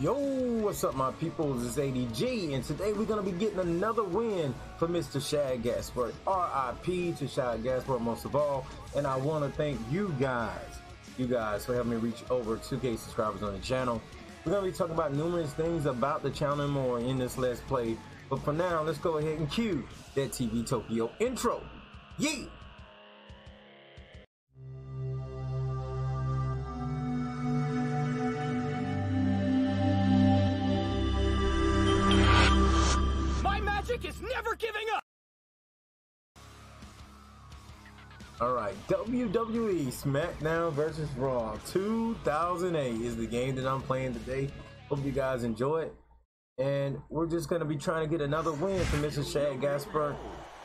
Yo, what's up, my peoples? It's ADG, and today we're gonna be getting another win for Mr. Shad Gaspard. RIP to Shad Gaspard, most of all. And I want to thank you guys, you guys, for helping me reach over 2K subscribers on the channel. We're gonna be talking about numerous things about the channel and more in this Let's Play. But for now, let's go ahead and cue that TV Tokyo intro. Yeah. Is never giving up! Alright, WWE SmackDown vs. Raw 2008 is the game that I'm playing today. Hope you guys enjoy it. And we're just going to be trying to get another win for Mr. Shad Gaspard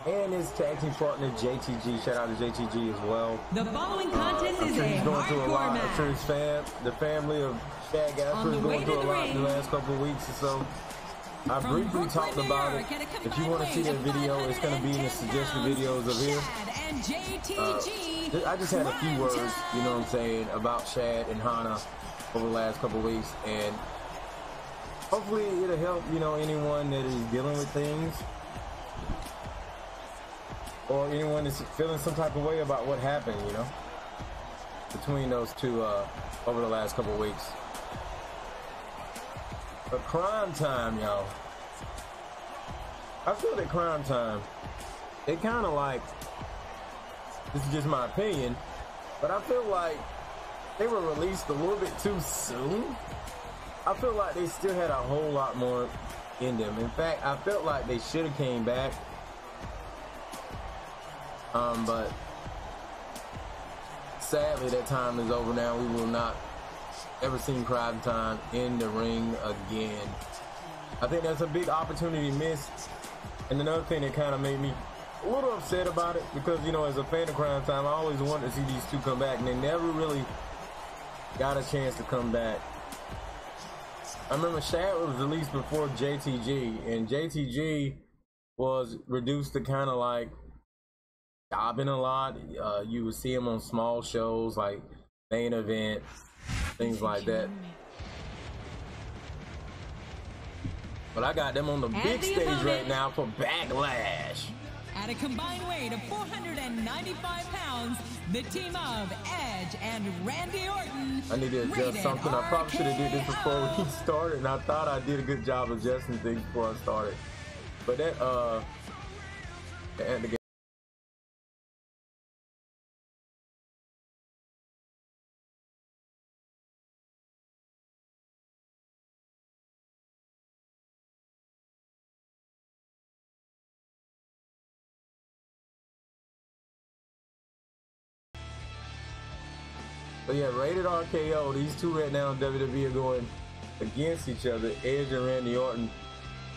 and his tag team partner JTG. Shout out to JTG as well. The following contest uh, is sure a he's going through a lot. Match. I'm sure his fam, the family of Shad Gaspard is going through a lot in the last couple of weeks or so. I briefly talked about it. If you want to see that video, it's going to be in the suggested videos of here. Uh, I just had a few words, you know what I'm saying, about Shad and Hana over the last couple weeks, and hopefully it'll help, you know, anyone that is dealing with things or anyone is feeling some type of way about what happened, you know, between those two uh, over the last couple weeks. But Cryme Tyme, y'all. I feel that Cryme Tyme, it kind of like, this is just my opinion, but I feel like they were released a little bit too soon. I feel like they still had a whole lot more in them. In fact, I felt like they should have came back. Um, but sadly, that time is over now. We will not ever see Cryme Tyme in the ring again. I think that's a big opportunity missed. And another thing that kind of made me a little upset about it because, you know, as a fan of Cryme Tyme, I always wanted to see these two come back and they never really got a chance to come back. I remember Shad was released before JTG and JTG was reduced to kind of like jobbing a lot. Uh, you would see him on small shows like main event things like that. But I got them on the and big the stage opponent. right now for Backlash. At a combined weight of 495 pounds, the team of Edge and Randy Orton. I need to adjust something. I probably should have did this before we started, and I thought I did a good job adjusting things before I started. But that uh, the But yeah, rated RKO. These two right now in WWE are going against each other, Edge and Randy Orton.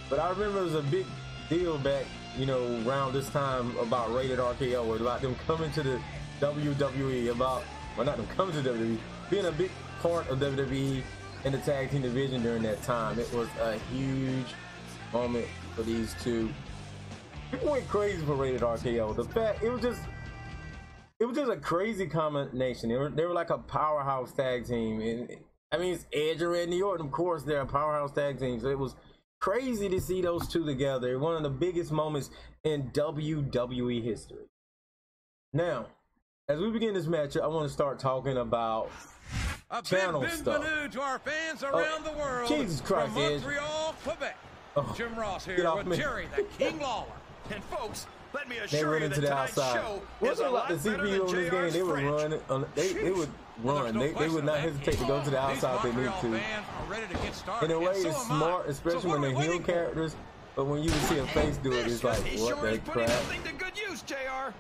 But I remember it was a big deal back, you know, around this time about rated RKO, about them coming to the WWE, about well, not them coming to WWE, being a big part of WWE in the tag team division during that time. It was a huge moment for these two. People went crazy for rated RKO. The fact it was just it was just a crazy combination. They were they were like a powerhouse tag team, and I mean it's Edge and Randy Orton. Of course, they're a powerhouse tag team. So it was crazy to see those two together. One of the biggest moments in WWE history. Now, as we begin this match, I want to start talking about a channel stuff. to our fans oh, around oh, the world. Jesus Christ, from Montreal, Edge. Quebec. Oh, Jim Ross here with me. Jerry the King Lawler. And folks, let me assure they run you into the outside. What's it like the CPU on this game? They would run. On, they, they would run. No they, they would not hesitate to go to the outside if they need to. In a way, it's smart, especially so when they're heel characters. But when you see a face do it, it's like, what the crap? Use,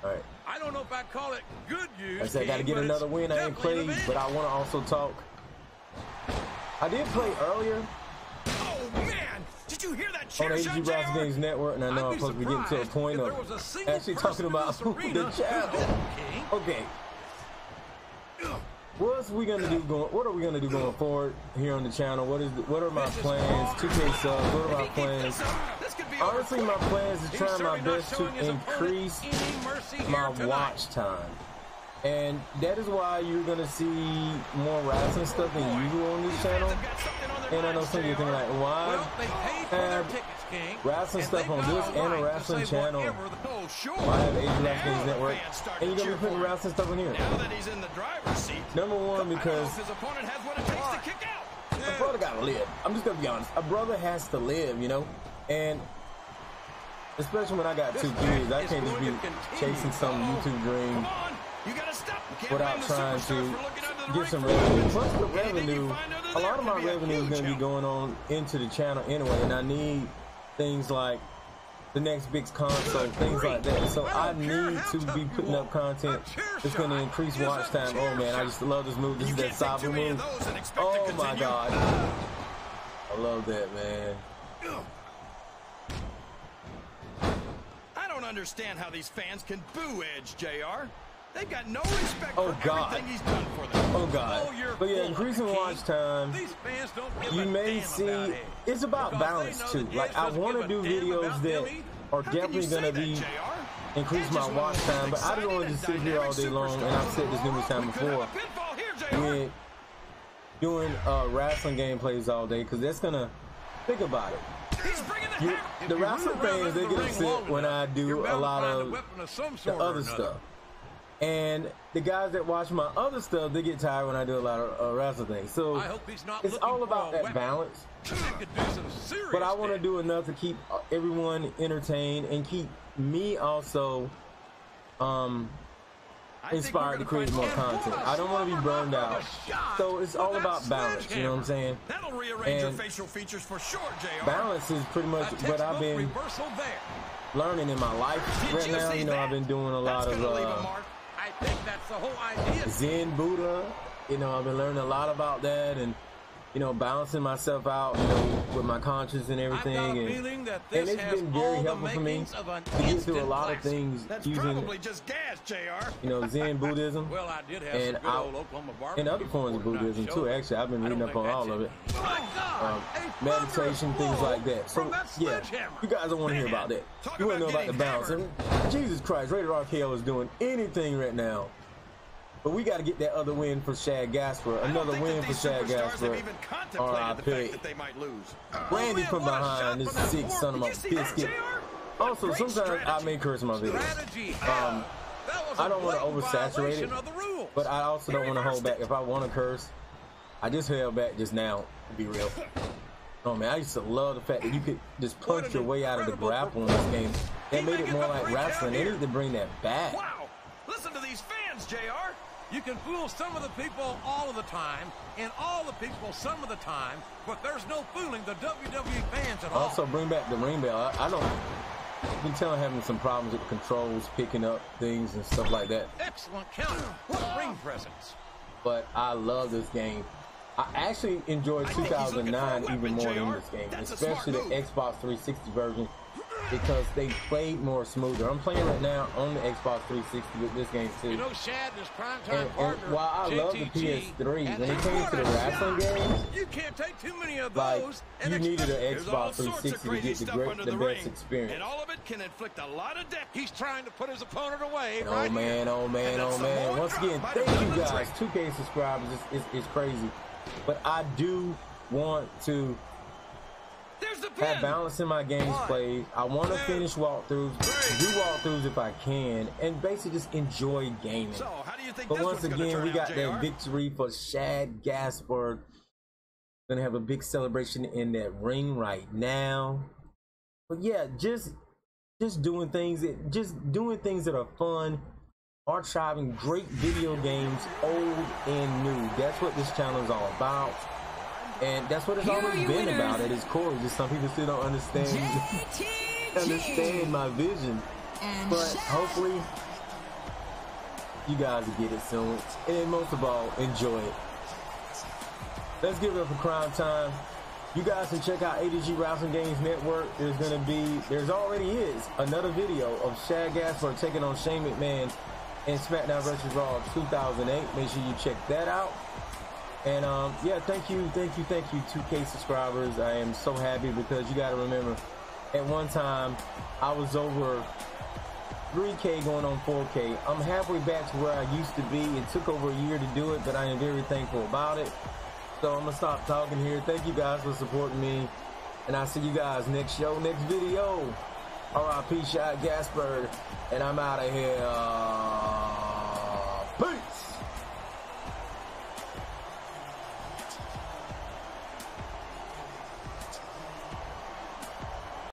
All right. I don't know if I call it good use. I said I got to get another win. I ain't played, but I want to also talk. I did play earlier. Did you hear that chair on AG Ross Games Network, and I know I'm supposed to be getting to a point of actually talking about the channel. Okay. What's we gonna do going? What are we gonna do going forward here on the channel? What is? The, what are my plans? 2K subs. What are my plans? Honestly, my plans is trying my best to increase my watch time. And that is why you're gonna see more wrestling stuff than usual on this channel. And I know minds, some of you JR. thinking like, why Well, they paid for have wrestling and stuff on got this a and a right to wrestling channel? whatever the- sure. I have Asian Now Wrestling Network, and you're gonna be putting for him. wrestling stuff in here. Now that he's in the driver's seat, Number one, I don't know because if his opponent has what it takes to kick out. a brother gotta live. I'm just gonna be honest. A brother has to live, you know? And especially when I got two kids, I can't just be chasing some YouTube dream Come on, you gotta stop. Without trying to for looking under the get some revenue. Plus the revenue, a lot of my could be a revenue is gonna be going on into the channel anyway, and I need things like the next big console, things like that. So I need to be putting up content that's going to increase watch time. Oh man, I just love this move. This is that can't take Sabu too many of move. those and expect oh, to Oh my god, ah. I love that man. I don't understand how these fans can boo Edge, JR. They've got no respect Oh, for God. everything he's done for them. Oh god. Oh, But yeah, increasing watch time. These fans don't give you may see about it's about Because balance too. Like I want to do videos that are How definitely gonna that, be increase my watch of the most time. But I don't want to just sit here all day long. And I've said this numerous times We could have before. here, doing uh, wrestling gameplays all day because that's gonna think about it. The You, the wrestling fans they get upset when I do a lot of of the other stuff. And the guys that watch my other stuff, they get tired when I do a lot of uh, wrestling things. So I hope he's not it's all about that balance. He could do some serious But I want to do enough to keep uh, everyone entertained and keep me also um, inspired to create more content. I don't want to be burned out. of a shot So it's all about balance. You know what I'm saying? That'll rearrange your facial features for sure, JR. Balance is pretty much what I've been learning in my life right now. You know. I've been doing a lot of uh. I think that's the whole idea. Zen Buddha. You know, I've been learning a lot about that and you know balancing myself out. You know, with my conscience and everything. I've got a and, feeling that and this it's has been very helpful for me makings of an to get through a instant lot of things That's using probably just gas, JR. you know Zen Buddhism. Well, I did have And some good I- old Oklahoma and other forms of Buddhism too. Actually, I've been reading up on all that's of it. My God, Um, meditation, things like that. So that yeah, you guys don't want to hear about that. talk You want to know about about the getting balance. Jesus Christ, Rated RKO is doing anything right now. But we got to get that other win for Shad Gaspard. Another win for these Shad superstars Gaspard. even contemplated the fact R.I.P. they might lose. Randy man, from what a shot behind, this from that sick son of a you see that, biscuit. Also, Great sometimes I may curse in my videos. Strategy. Um, That was I a don't want to oversaturate it, of the rules. but I also don't want to hold back. If I want to curse, I just held back just now. To be real. Oh man, I used to love the fact that you could just punch your way out of the incredible grapple in this game. They made it more like wrestling. They need to bring that back. Wow! Listen to these fans, JR. You can fool some of the people all of the time, and all the people some of the time, but there's no fooling the WWE fans at all. Also, bring back the ring bell. I, I don't. I've been telling having some problems with the controls, picking up things and stuff like that. Excellent counter. Ring presence. But I love this game. I actually enjoyed I think he's looking 2009 for even more than this game, That's especially the. Xbox 360 version, because they played more smoother. I'm playing right now on the Xbox 360 with this game too. You know, Shad and his primetime And, and partner, while I love the PS3, when it came to the wrestling games, you can't take too many of like, those. and you needed an Xbox sorts of 360 to crazy get the stuff great- under the the best ring, experience. And all of it can inflict a lot of damage. He's trying to put his opponent away. And right oh man, oh man, oh man. Once again, thank you guys. 2K subscribers is, is crazy. But I do want to There's the pin. Have balance in my games played. I want to finish walkthroughs, do walkthroughs if I can, and basically just enjoy gaming. So, how do you think But once again, we got out, that victory for Shad Gaspard. Gonna have a big celebration in that ring right now. But yeah, just just doing things that just doing things that are fun, archiving great video games, old and new. That's what this channel is all about. And that's what it's Here always been winners. about at its core. Just some people still don't understand understand my vision. And But hopefully, you guys will get it soon. And most of all, enjoy it. Let's give it up for Cryme Tyme. You guys can check out ADG Wrestling Games Network. There's gonna be, there's already is another video of Shad Gaspard taking on Shane McMahon in SmackDown vs. Raw 2008. Make sure you check that out. And um, yeah, thank you, thank you, thank you, 2K subscribers. I am so happy because you got to remember, at one time I was over 3K going on 4K. I'm halfway back to where I used to be. It took over a year to do it, but I am very thankful about it. So I'm gonna stop talking here. Thank you guys for supporting me. And I'll see you guys next show, next video. RIP Shad Gaspard. And I'm out of here.